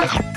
Bye.